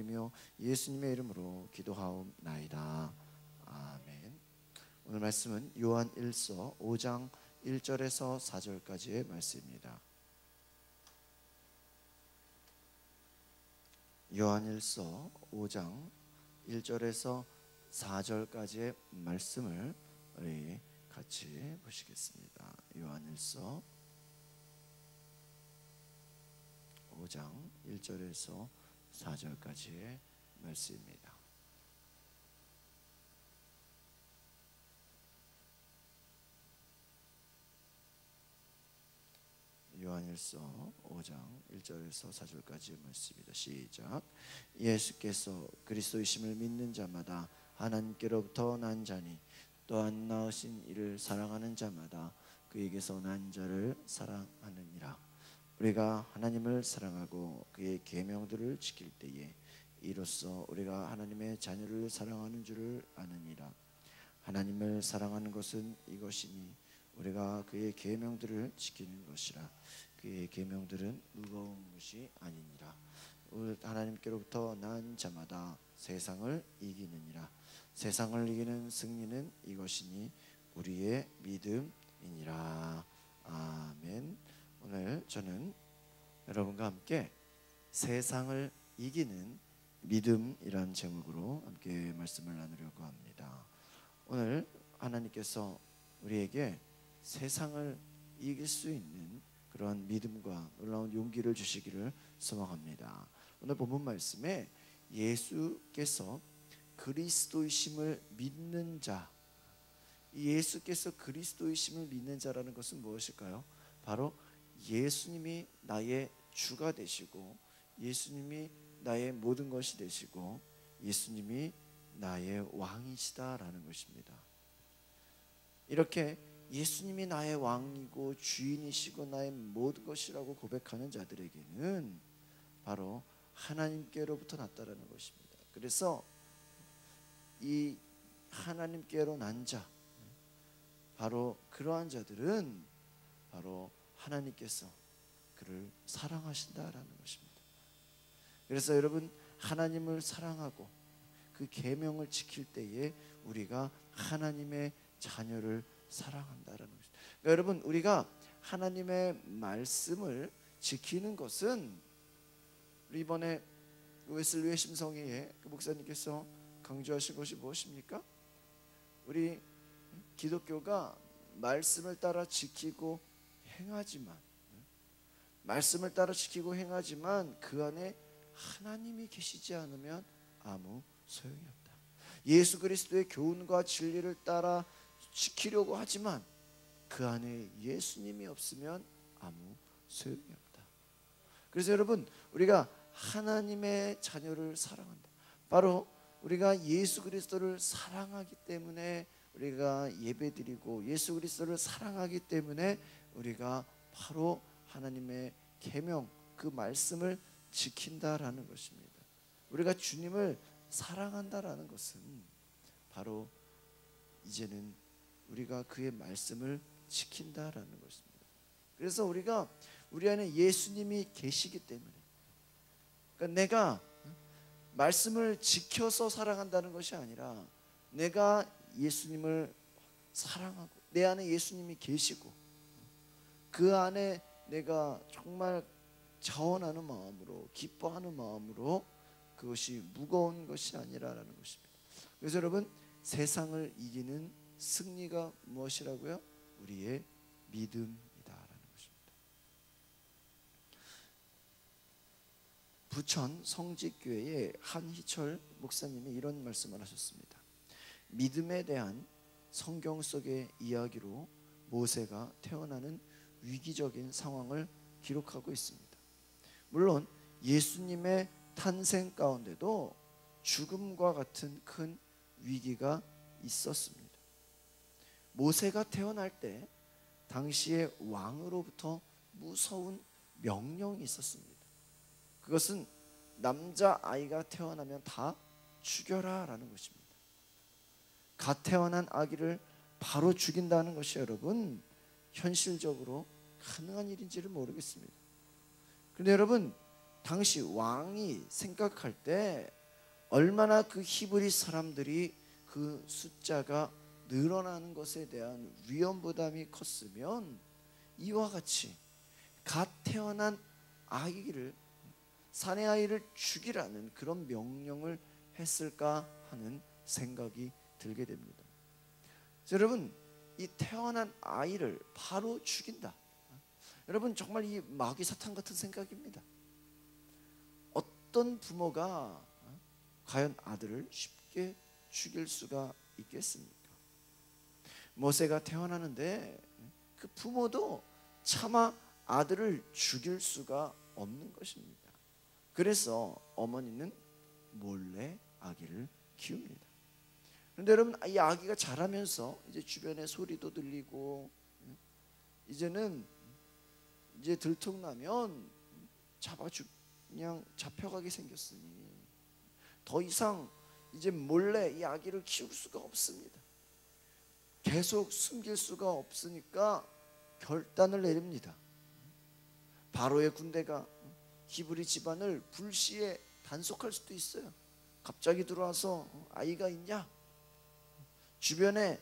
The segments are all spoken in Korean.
이며 예수님의 이름으로 기도하옵나이다. 아멘. 오늘 말씀은 요한 1서 5장 1절에서 4절까지의 말씀입니다. 요한 1서 5장 1절에서 4절까지의 말씀을 우리 같이 보시겠습니다. 요한 1서 5장 1절에서 4절까지의 말씀입니다. 요한일서 5장 1절에서 4절까지의 말씀입니다. 시작. 예수께서 그리스도이심을 믿는 자마다 하나님께로부터 난 자니 또한 낳으신 이를 사랑하는 자마다 그에게서 난 자를 사랑하느니라. 우리가 하나님을 사랑하고 그의 계명들을 지킬 때에 이로써 우리가 하나님의 자녀를 사랑하는 줄을 아느니라. 하나님을 사랑하는 것은 이것이니 우리가 그의 계명들을 지키는 것이라. 그의 계명들은 무거운 것이 아니니라. 하나님께로부터 난 자마다 세상을 이기느니라. 세상을 이기는 승리는 이것이니 우리의 믿음이니라. 아멘. 오늘 저는 여러분과 함께 세상을 이기는 믿음이란 제목으로 함께 말씀을 나누려고 합니다. 오늘 하나님께서 우리에게 세상을 이길 수 있는 그런 믿음과 놀라운 용기를 주시기를 소망합니다. 오늘 본문 말씀에 예수께서 그리스도이심을 믿는 자, 예수께서 그리스도이심을 믿는 자라는 것은 무엇일까요? 바로 예수님이 나의 주가 되시고 예수님이 나의 모든 것이 되시고 예수님이 나의 왕이시다라는 것입니다. 이렇게 예수님이 나의 왕이고 주인이시고 나의 모든 것이라고 고백하는 자들에게는 바로 하나님께로부터 났다라는 것입니다. 그래서 이 하나님께로 난 자, 바로 그러한 자들은 바로 하나님께서 그를 사랑하신다라는 것입니다. 그래서 여러분 하나님을 사랑하고 그 계명을 지킬 때에 우리가 하나님의 자녀를 사랑한다라는 것입니다. 그러니까 여러분 우리가 하나님의 말씀을 지키는 것은 이번에 웨슬리의 심성회의 그 목사님께서 강조하신 것이 무엇입니까? 우리 기독교가 말씀을 따라 지키고 행하지만 말씀을 따라 지키고 행하지만 그 안에 하나님이 계시지 않으면 아무 소용이 없다. 예수 그리스도의 교훈과 진리를 따라 지키려고 하지만 그 안에 예수님이 없으면 아무 소용이 없다. 그래서 여러분 우리가 하나님의 자녀를 사랑한다. 바로 우리가 예수 그리스도를 사랑하기 때문에 우리가 예배드리고 예수 그리스도를 사랑하기 때문에 우리가 바로 하나님의 계명 그 말씀을 지킨다라는 것입니다. 우리가 주님을 사랑한다라는 것은 바로 이제는 우리가 그의 말씀을 지킨다라는 것입니다. 그래서 우리가 우리 안에 예수님이 계시기 때문에 그러니까 내가 말씀을 지켜서 사랑한다는 것이 아니라 내가 예수님을 사랑하고 내 안에 예수님이 계시고 그 안에 내가 정말 자원하는 마음으로 기뻐하는 마음으로 그것이 무거운 것이 아니라라는 것입니다. 그래서 여러분 세상을 이기는 승리가 무엇이라고요? 우리의 믿음이다라는 것입니다. 부천 성직교회의 한희철 목사님이 이런 말씀을 하셨습니다. 믿음에 대한 성경 속의 이야기로 모세가 태어나는 위기적인 상황을 기록하고 있습니다. 물론 예수님의 탄생 가운데도 죽음과 같은 큰 위기가 있었습니다. 모세가 태어날 때 당시의 왕으로부터 무서운 명령이 있었습니다. 그것은 남자 아이가 태어나면 다 죽여라라는 것입니다. 갓 태어난 아기를 바로 죽인다는 것이 여러분 현실적으로 가능한 일인지를 모르겠습니다. 그런데 여러분 당시 왕이 생각할 때 얼마나 그 히브리 사람들이 그 숫자가 늘어나는 것에 대한 위험 부담이 컸으면 이와 같이 갓 태어난 아기를 사내 아이를 죽이라는 그런 명령을 했을까 하는 생각이 들게 됩니다. 여러분 이 태어난 아이를 바로 죽인다. 여러분 정말 이 마귀 사탄 같은 생각입니다. 어떤 부모가 과연 아들을 쉽게 죽일 수가 있겠습니까? 모세가 태어나는데 그 부모도 차마 아들을 죽일 수가 없는 것입니다. 그래서 어머니는 몰래 아기를 키웁니다. 그런데 여러분 이 아기가 자라면서 이제 주변에 소리도 들리고 이제는 이제 들통나면 잡아주 그냥 잡혀가게 생겼으니 더 이상 이제 몰래 이 아기를 키울 수가 없습니다. 계속 숨길 수가 없으니까 결단을 내립니다. 바로의 군대가 히브리 집안을 불시에 단속할 수도 있어요. 갑자기 들어와서 아이가 있냐? 주변에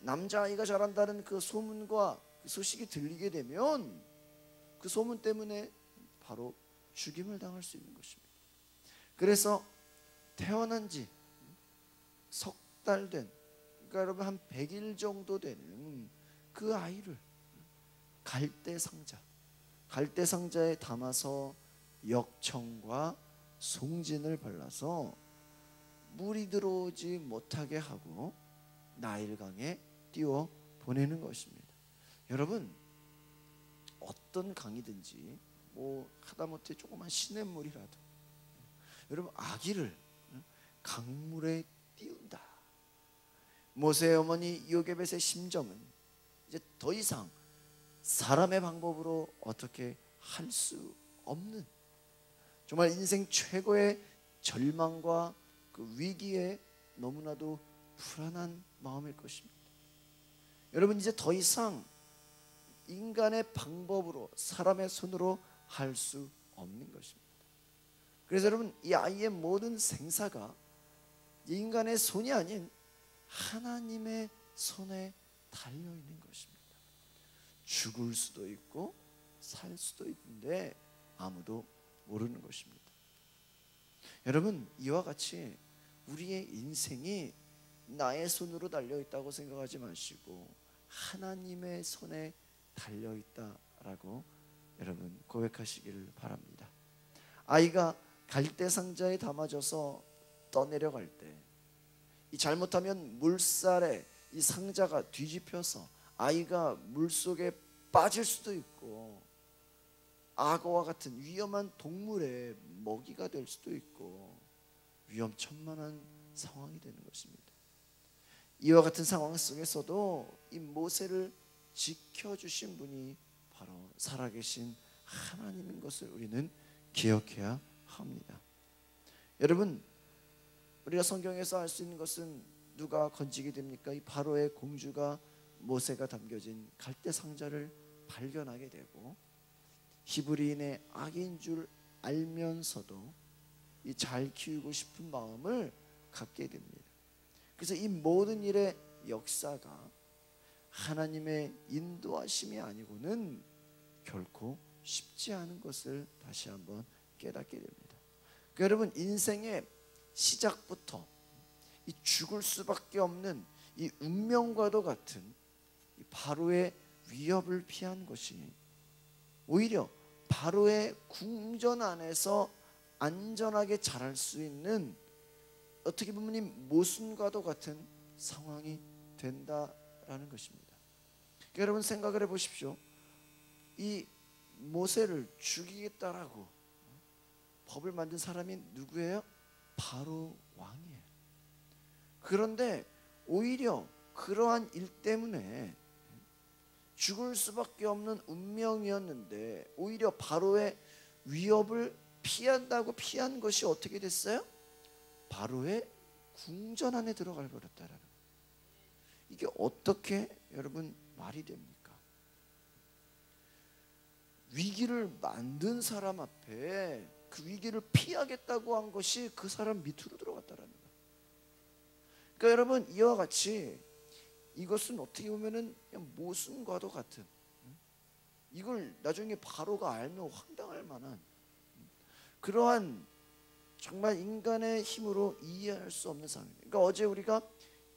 남자 아이가 자란다는 그 소문과 그 소식이 들리게 되면 그 소문 때문에 바로 죽임을 당할 수 있는 것입니다. 그래서 태어난 지 석 달 된, 그러니까 여러분 한 100일 정도 되는 그 아이를 갈대 상자, 갈대 상자에 담아서 역청과 송진을 발라서 물이 들어오지 못하게 하고 나일강에 띄워 보내는 것입니다. 여러분 어떤 강이든지 뭐 하다못해 조그만 시냇물이라도 여러분 아기를 강물에 띄운다. 모세의 어머니 요게벳의 심정은 이제 더 이상 사람의 방법으로 어떻게 할 수 없는 정말 인생 최고의 절망과 그 위기에 너무나도 불안한 마음일 것입니다. 여러분 이제 더 이상 인간의 방법으로 사람의 손으로 할 수 없는 것입니다. 그래서 여러분 이 아이의 모든 생사가 인간의 손이 아닌 하나님의 손에 달려 있는 것입니다. 죽을 수도 있고 살 수도 있는데 아무도 모르는 것입니다. 여러분 이와 같이 우리의 인생이 나의 손으로 달려 있다고 생각하지 마시고 하나님의 손에 달려 있다라고 여러분 고백하시기를 바랍니다. 아이가 갈대 상자에 담아져서 떠내려갈 때 이 잘못하면 물살에 이 상자가 뒤집혀서 아이가 물 속에 빠질 수도 있고 악어와 같은 위험한 동물의 먹이가 될 수도 있고 위험천만한 상황이 되는 것입니다. 이와 같은 상황 속에서도 이 모세를 지켜주신 분이 바로 살아계신 하나님인 것을 우리는 기억해야 합니다. 여러분, 우리가 성경에서 알 수 있는 것은 누가 건지게 됩니까? 이 바로의 공주가 모세가 담겨진 갈대 상자를 발견하게 되고 히브리인의 악인 줄 알면서도 이 잘 키우고 싶은 마음을 갖게 됩니다. 그래서 이 모든 일의 역사가 하나님의 인도하심이 아니고는 결코 쉽지 않은 것을 다시 한번 깨닫게 됩니다. 그러니까 여러분 인생의 시작부터 이 죽을 수밖에 없는 이 운명과도 같은 이 바로의 위협을 피한 것이 오히려 바로의 궁전 안에서 안전하게 자랄 수 있는 어떻게 보면 이 모순과도 같은 상황이 된다라는 것입니다. 그러니까 여러분 생각을 해보십시오. 이 모세를 죽이겠다라고 법을 만든 사람이 누구예요? 바로 왕이에요. 그런데 오히려 그러한 일 때문에 죽을 수밖에 없는 운명이었는데 오히려 바로의 위협을 피한다고 피한 것이 어떻게 됐어요? 바로의 궁전 안에 들어갈 버렸다라는 이게 어떻게 여러분 말이 됩니까? 위기를 만든 사람 앞에 그 위기를 피하겠다고 한 것이 그 사람 밑으로 들어갔다라는 거예요. 그러니까 여러분 이와 같이 이것은 어떻게 보면은 모순과도 같은 이걸 나중에 바로가 알면 황당할 만한 그러한 정말 인간의 힘으로 이해할 수 없는 상황입니다. 그러니까 어제 우리가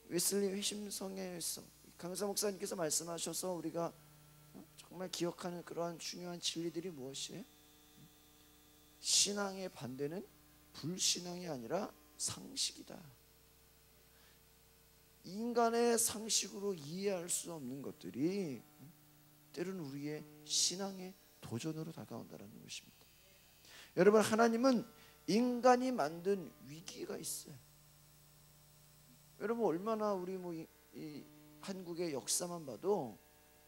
웨슬리 회심성에서 강사 목사님께서 말씀하셔서 우리가 정말 기억하는 그러한 중요한 진리들이 무엇이에요? 신앙의 반대는 불신앙이 아니라 상식이다. 인간의 상식으로 이해할 수 없는 것들이 때로는 우리의 신앙의 도전으로 다가온다는 것입니다. 여러분 하나님은 인간이 만든 위기가 있어요. 여러분 얼마나 우리 뭐 이, 이 한국의 역사만 봐도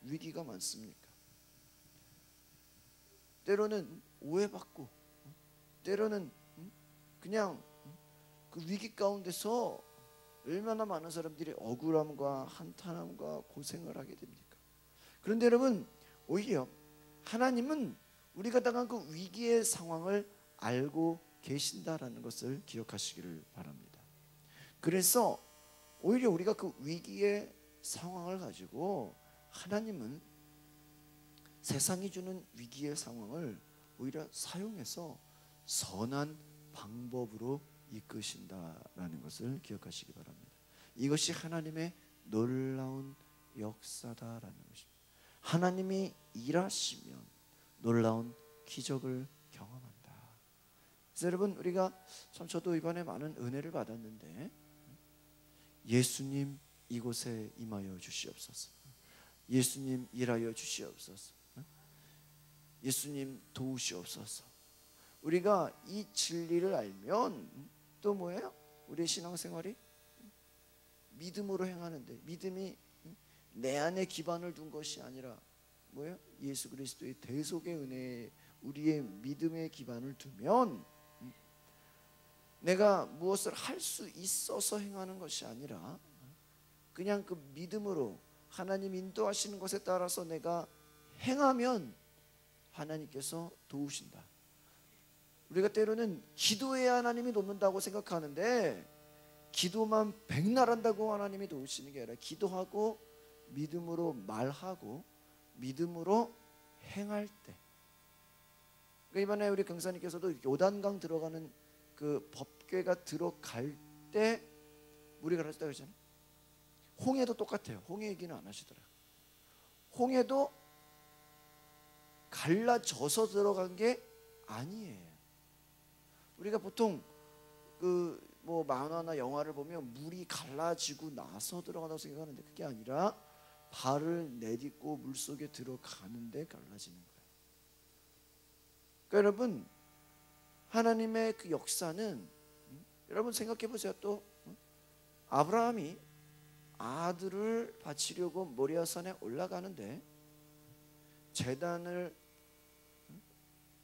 위기가 많습니까? 때로는 오해받고 때로는 그냥 그 위기 가운데서 얼마나 많은 사람들이 억울함과 한탄함과 고생을 하게 됩니까? 그런데 여러분 오히려 하나님은 우리가 당한 그 위기의 상황을 알고 계신다라는 것을 기억하시기를 바랍니다. 그래서 오히려 우리가 그 위기의 상황을 가지고 하나님은 세상이 주는 위기의 상황을 오히려 사용해서 선한 방법으로 이끄신다라는 것을 기억하시기 바랍니다. 이것이 하나님의 놀라운 역사다라는 것입니다. 하나님이 일하시면 놀라운 기적을 경험한다. 여러분 우리가 참 저도 이번에 많은 은혜를 받았는데 예수님 이곳에 임하여 주시옵소서. 예수님 일하여 주시옵소서. 예수님 도우시옵소서. 우리가 이 진리를 알면 또 뭐예요? 우리 신앙생활이 믿음으로 행하는데 믿음이 내 안에 기반을 둔 것이 아니라 뭐예요? 예수 그리스도의 대속의 은혜에 우리의 믿음의 기반을 두면 내가 무엇을 할 수 있어서 행하는 것이 아니라 그냥 그 믿음으로 하나님 인도하시는 것에 따라서 내가 행하면 하나님께서 도우신다. 우리가 때로는 기도해야 하나님이 돕는다고 생각하는데 기도만 백날 한다고 하나님이 도우시는 게 아니라 기도하고 믿음으로 말하고 믿음으로 행할 때 그러니까 이번에 우리 경사님께서도 요단강 들어가는 그 법궤가 들어갈 때 물이 갈라졌다 그러잖아요. 홍해도 똑같아요. 홍해 얘기는 안 하시더라고요. 홍해도 갈라져서 들어간 게 아니에요. 우리가 보통 그 뭐 만화나 영화를 보면 물이 갈라지고 나서 들어간다고 생각하는데 그게 아니라 발을 내딛고 물 속에 들어가는데 갈라지는 거예요. 그러니까 여러분 하나님의 그 역사는 여러분 생각해 보세요. 또 아브라함이 아들을 바치려고 모리아산에 올라가는데 재단을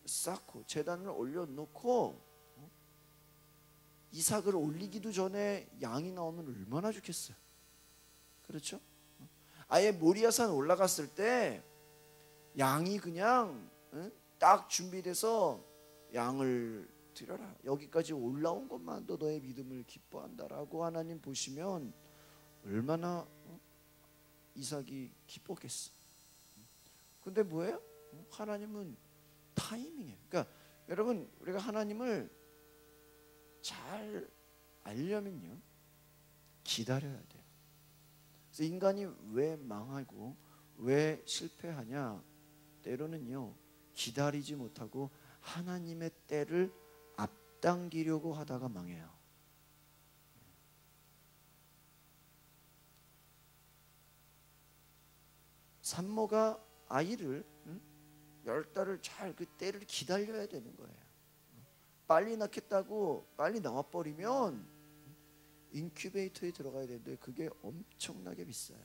쌓고 재단을 올려놓고 이삭을 올리기도 전에 양이 나오면 얼마나 좋겠어요. 그렇죠? 아예 모리아산 올라갔을 때 양이 그냥 딱 준비돼서 양을 드려라. 여기까지 올라온 것만도 너의 믿음을 기뻐한다라고 하나님 보시면 얼마나 이삭이 기뻤겠어. 근데 뭐예요? 하나님은 타이밍이에요. 그러니까 여러분 우리가 하나님을 잘 알려면요 기다려야 돼요. 그래서 인간이 왜 망하고 왜 실패하냐? 때로는요 기다리지 못하고 하나님의 때를 앞당기려고 하다가 망해요. 산모가 아이를 열 달을 잘 그 때를 기다려야 되는 거예요. 빨리 낳겠다고 빨리 나와버리면 인큐베이터에 들어가야 되는데 그게 엄청나게 비싸요.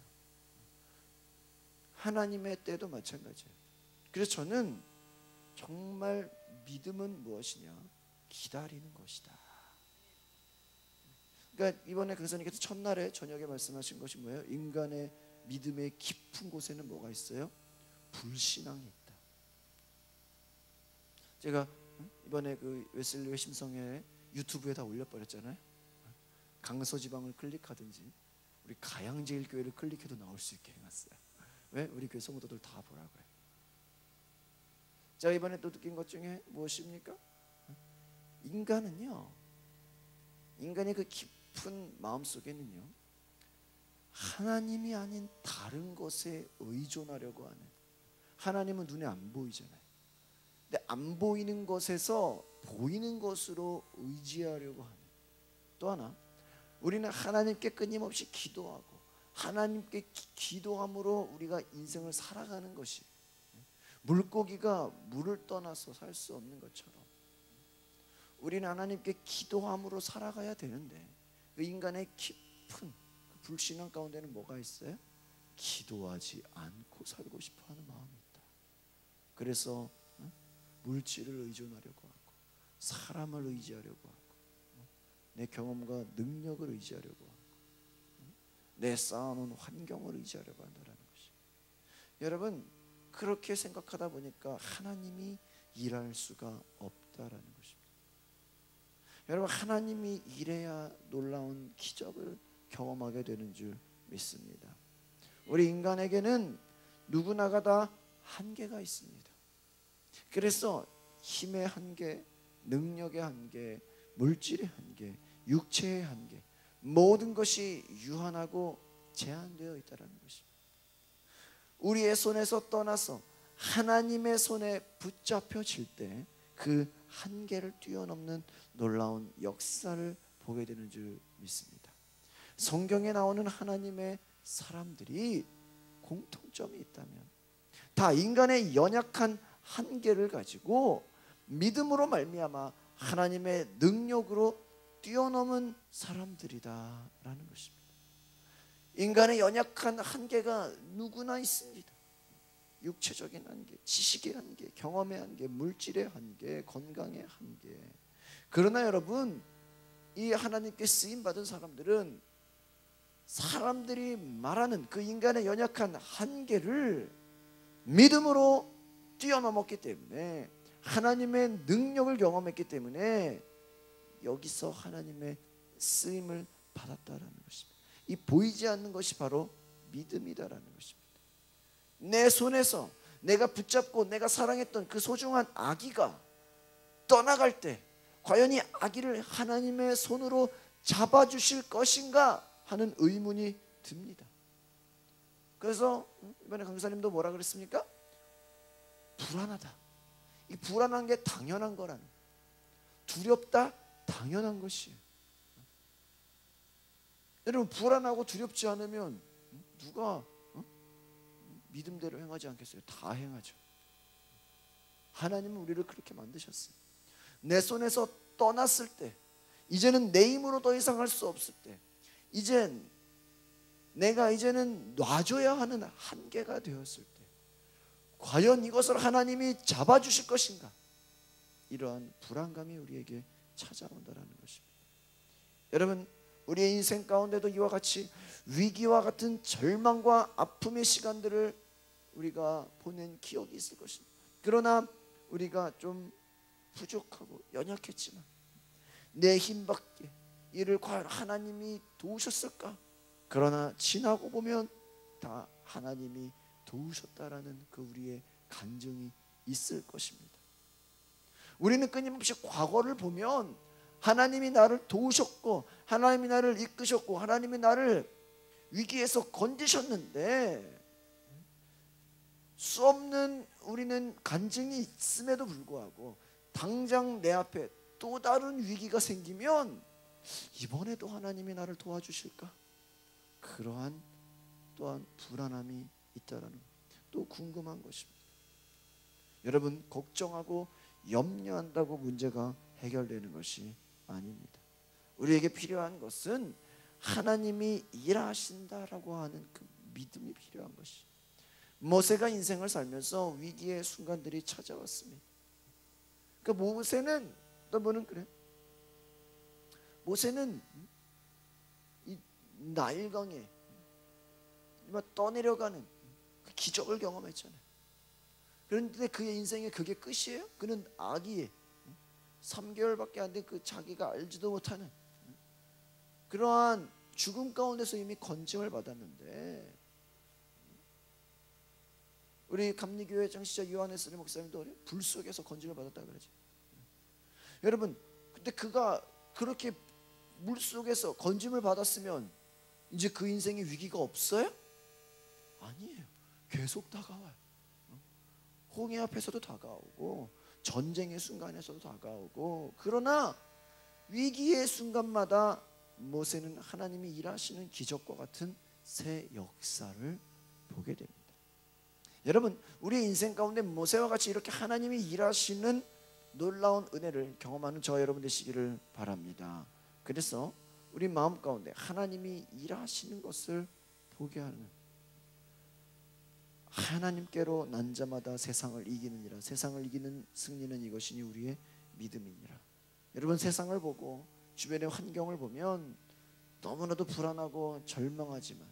하나님의 때도 마찬가지예요. 그래서 저는 정말 믿음은 무엇이냐? 기다리는 것이다. 그러니까 이번에 강사님께서 첫날에 저녁에 말씀하신 것이 뭐예요? 인간의 믿음의 깊은 곳에는 뭐가 있어요? 불신앙이 있다. 제가 이번에 그 웨슬리 회심성회 유튜브에 다 올려버렸잖아요. 강서지방을 클릭하든지 우리 가양제일교회를 클릭해도 나올 수 있게 해놨어요. 왜? 우리 교회 성도들 다 보라고요. 자 이번에 또 느낀 것 중에 무엇입니까? 인간은요. 인간의 그 깊은 마음 속에는요. 하나님이 아닌 다른 것에 의존하려고 하는 하나님은 눈에 안 보이잖아요. 근데 안 보이는 것에서 보이는 것으로 의지하려고 하는 또 하나 우리는 하나님께 끊임없이 기도하고 하나님께 기, 도함으로 우리가 인생을 살아가는 것이 물고기가 물을 떠나서 살 수 없는 것처럼 우리는 하나님께 기도함으로 살아가야 되는데 그 인간의 깊은 그 불신앙 가운데는 뭐가 있어요? 기도하지 않고 살고 싶어하는 마음이 있다. 그래서 물질을 의존하려고 하고 사람을 의지하려고 하고 내 경험과 능력을 의지하려고 하고 내 쌓아놓은 환경을 의지하려고 한다는 것이 여러분 그렇게 생각하다 보니까 하나님이 일할 수가 없다라는 것입니다. 여러분 하나님이 일해야 놀라운 기적을 경험하게 되는 줄 믿습니다. 우리 인간에게는 누구나가 다 한계가 있습니다. 그래서 힘의 한계, 능력의 한계, 물질의 한계, 육체의 한계, 모든 것이 유한하고 제한되어 있다는 것입니다. 우리의 손에서 떠나서 하나님의 손에 붙잡혀질 때 그 한계를 뛰어넘는 놀라운 역사를 보게 되는 줄 믿습니다. 성경에 나오는 하나님의 사람들이 공통점이 있다면 다 인간의 연약한 한계를 가지고 믿음으로 말미암아 하나님의 능력으로 뛰어넘은 사람들이다라는 것입니다. 인간의 연약한 한계가 누구나 있습니다. 육체적인 한계, 지식의 한계, 경험의 한계, 물질의 한계, 건강의 한계. 그러나 여러분, 이 하나님께 쓰임 받은 사람들은 사람들이 말하는 그 인간의 연약한 한계를 믿음으로 뛰어넘었기 때문에 하나님의 능력을 경험했기 때문에 여기서 하나님의 쓰임을 받았다라는 것입니다. 이 보이지 않는 것이 바로 믿음이다라는 것입니다. 내 손에서 내가 붙잡고 내가 사랑했던 그 소중한 아기가 떠나갈 때 과연 이 아기를 하나님의 손으로 잡아 주실 것인가 하는 의문이 듭니다. 그래서 이번에 강사님도 뭐라 그랬습니까? 불안하다. 이 불안한 게 당연한 거라는 두렵다 당연한 것이에요. 여러분 불안하고 두렵지 않으면 누가 어? 믿음대로 행하지 않겠어요? 다 행하죠. 하나님은 우리를 그렇게 만드셨어요. 내 손에서 떠났을 때, 이제는 내 힘으로 더 이상 할 수 없을 때, 이젠 내가 이제는 놔줘야 하는 한계가 되었을 때, 과연 이것을 하나님이 잡아주실 것인가? 이러한 불안감이 우리에게 찾아온다라는 것입니다. 여러분, 우리의 인생 가운데도 이와 같이 위기와 같은 절망과 아픔의 시간들을 우리가 보낸 기억이 있을 것입니다. 그러나 우리가 좀 부족하고 연약했지만 내 힘밖에 이를 과연 하나님이 도우셨을까? 그러나 지나고 보면 다 하나님이 도우셨다라는 그 우리의 간증이 있을 것입니다. 우리는 끊임없이 과거를 보면 하나님이 나를 도우셨고 하나님이 나를 이끄셨고 하나님이 나를 위기에서 건지셨는데 수 없는 우리는 간증이 있음에도 불구하고 당장 내 앞에 또 다른 위기가 생기면 이번에도 하나님이 나를 도와주실까? 그러한 또한 불안함이 있다라는 또 궁금한 것입니다. 여러분 걱정하고 염려한다고 문제가 해결되는 것이 아닙니다. 우리에게 필요한 것은 하나님이 일하신다라고 하는 그 믿음이 필요한 것이. 모세가 인생을 살면서 위기의 순간들이 찾아왔습니다. 그 모세는 너뭐는 그래? 모세는 이 나일강에 떠내려가는 그 기적을 경험했잖아요. 그런데 그의 인생에 그게 끝이에요? 그는 아기의 3개월밖에 안 된 그 자기가 알지도 못하는 그러한 죽음 가운데서 이미 건짐을 받았는데 우리 감리교회 장시자 요한네스리 목사님도 불 속에서 건짐을 받았다 그러지. 여러분, 근데 그가 그렇게 물 속에서 건짐을 받았으면 이제 그 인생에 위기가 없어요? 아니에요. 계속 다가와요. 홍해 앞에서도 다가오고 전쟁의 순간에서도 다가오고 그러나 위기의 순간마다 모세는 하나님이 일하시는 기적과 같은 새 역사를 보게 됩니다. 여러분, 우리 인생 가운데 모세와 같이 이렇게 하나님이 일하시는 놀라운 은혜를 경험하는 저 여러분 되시기를 바랍니다. 그래서 우리 마음 가운데 하나님이 일하시는 것을 보게 하는 하나님께로 난 자마다 세상을 이기느니라 세상을 이기는 승리는 이것이니 우리의 믿음이니라 여러분 세상을 보고 주변의 환경을 보면 너무나도 불안하고 절망하지만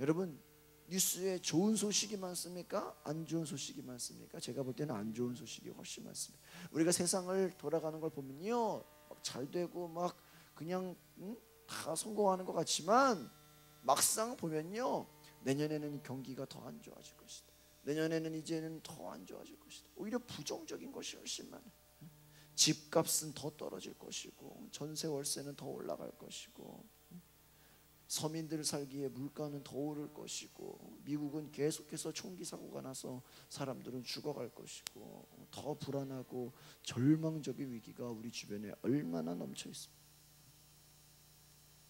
여러분 뉴스에 좋은 소식이 많습니까? 안 좋은 소식이 많습니까? 제가 볼 때는 안 좋은 소식이 훨씬 많습니다. 우리가 세상을 돌아가는 걸 보면요, 잘 되고 막 그냥 응? 다 성공하는 것 같지만 막상 보면요, 내년에는 경기가 더 안 좋아질 것이다. 내년에는 이제는 더 안 좋아질 것이다. 오히려 부정적인 것이 훨씬 많아. 집값은 더 떨어질 것이고 전세 월세는 더 올라갈 것이고 서민들 살기에 물가는 더 오를 것이고 미국은 계속해서 총기 사고가 나서 사람들은 죽어갈 것이고 더 불안하고 절망적인 위기가 우리 주변에 얼마나 넘쳐 있습니다.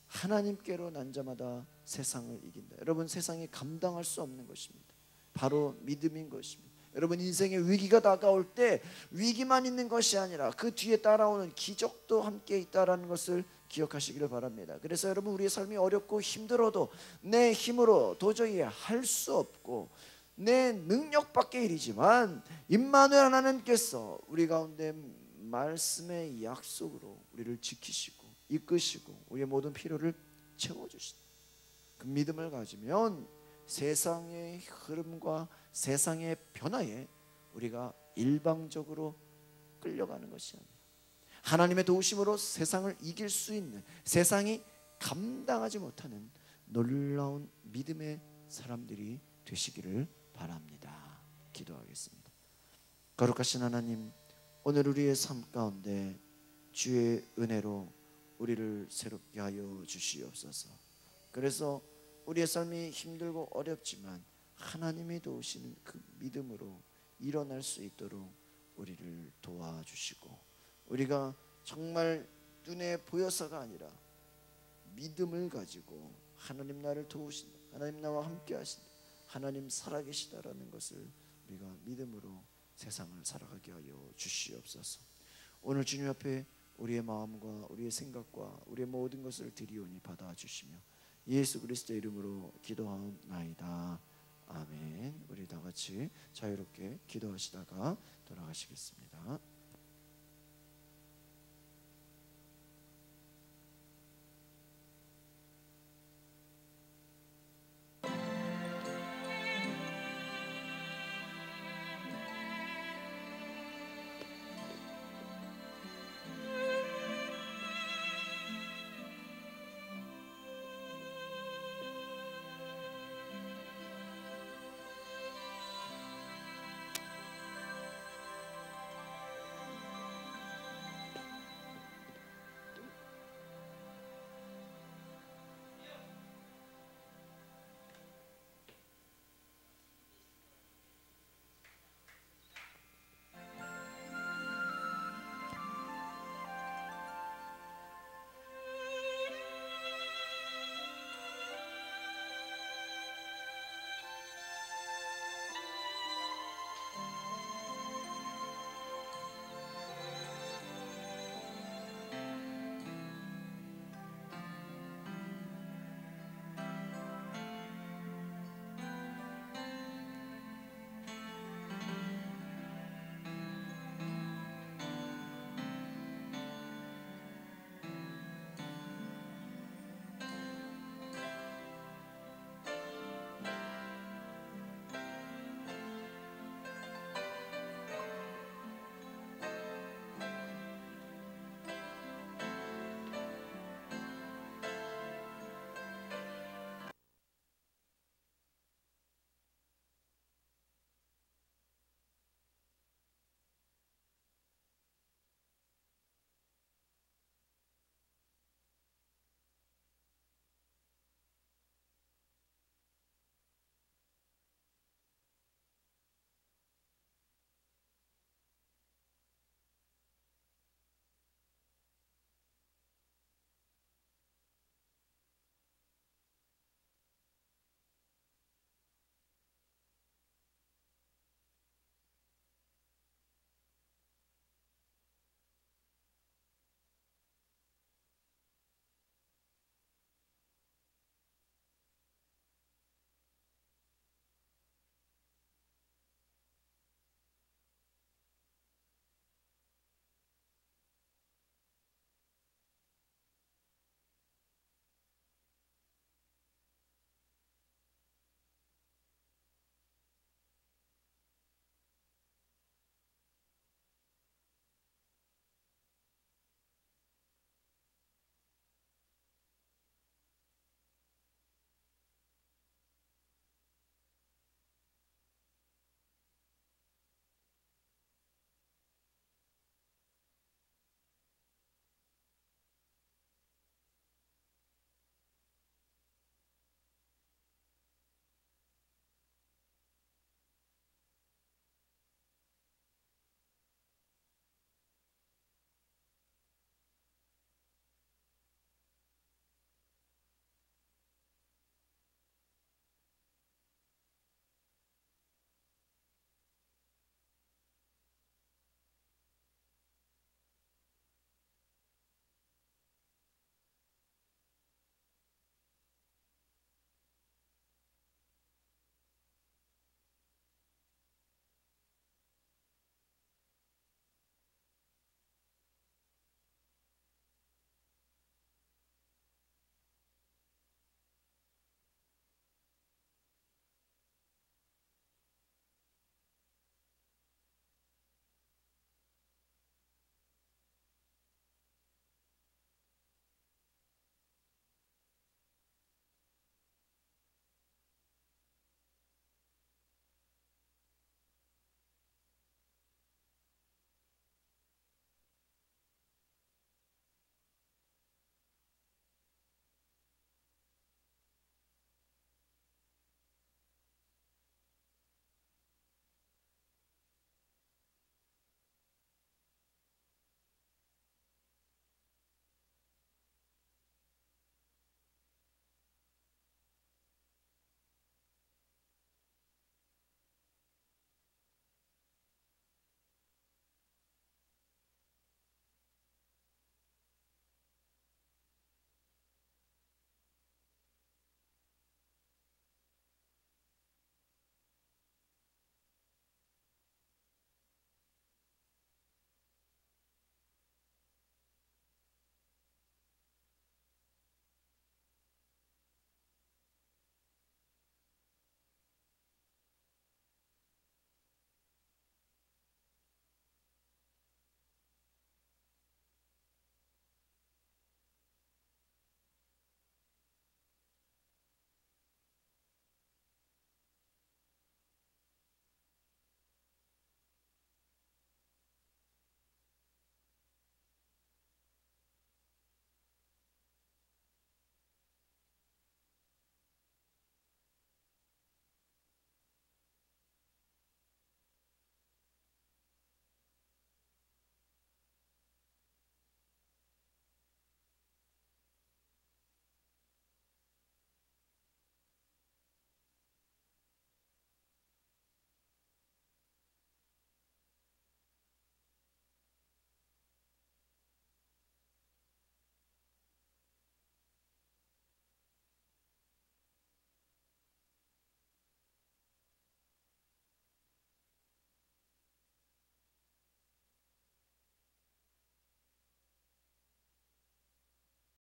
하나님께로 난 자마다 세상을 이긴다. 여러분 세상이 감당할 수 없는 것입니다. 바로 믿음인 것입니다. 여러분 인생의 위기가 다가올 때 위기만 있는 것이 아니라 그 뒤에 따라오는 기적도 함께 있다라는 것을 기억하시기를 바랍니다. 그래서 여러분 우리의 삶이 어렵고 힘들어도 내 힘으로 도저히 할 수 없고 내 능력 밖의 일이지만 임마누엘 하나님께서 우리 가운데 말씀의 약속으로 우리를 지키시고 이끄시고 우리의 모든 필요를 채워 주신다. 그 믿음을 가지면 세상의 흐름과 세상의 변화에 우리가 일방적으로 끌려가는 것이 아니라 하나님의 도우심으로 세상을 이길 수 있는 세상이 감당하지 못하는 놀라운 믿음의 사람들이 되시기를 바랍니다. 기도하겠습니다. 거룩하신 하나님, 오늘 우리의 삶 가운데 주의 은혜로 우리를 새롭게 하여 주시옵소서. 그래서 우리의 삶이 힘들고 어렵지만 하나님이 도우시는 그 믿음으로 일어날 수 있도록 우리를 도와주시고 우리가 정말 눈에 보여서가 아니라 믿음을 가지고 하나님 나를 도우신다. 하나님 나와 함께 하신다. 하나님 살아계시다라는 것을 우리가 믿음으로 세상을 살아가게 하여 주시옵소서. 오늘 주님 앞에 우리의 마음과 우리의 생각과 우리의 모든 것을 드리오니 받아 주시며 예수 그리스도 이름으로 기도하옵나이다. 아멘. 우리 다 같이 자유롭게 기도하시다가 돌아가시겠습니다.